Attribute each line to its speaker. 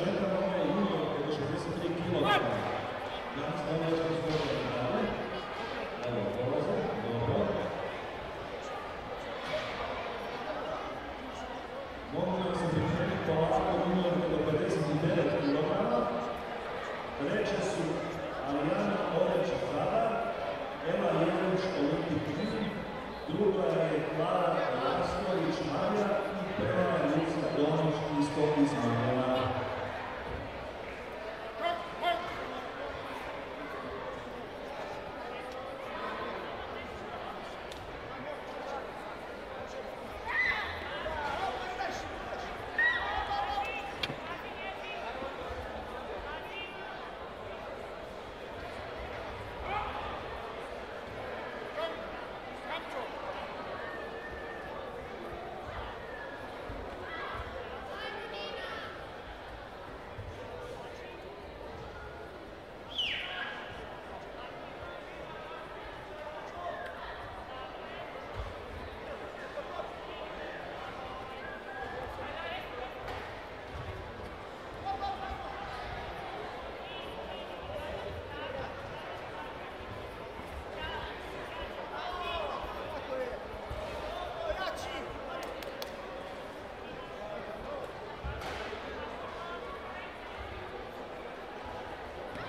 Speaker 1: Marko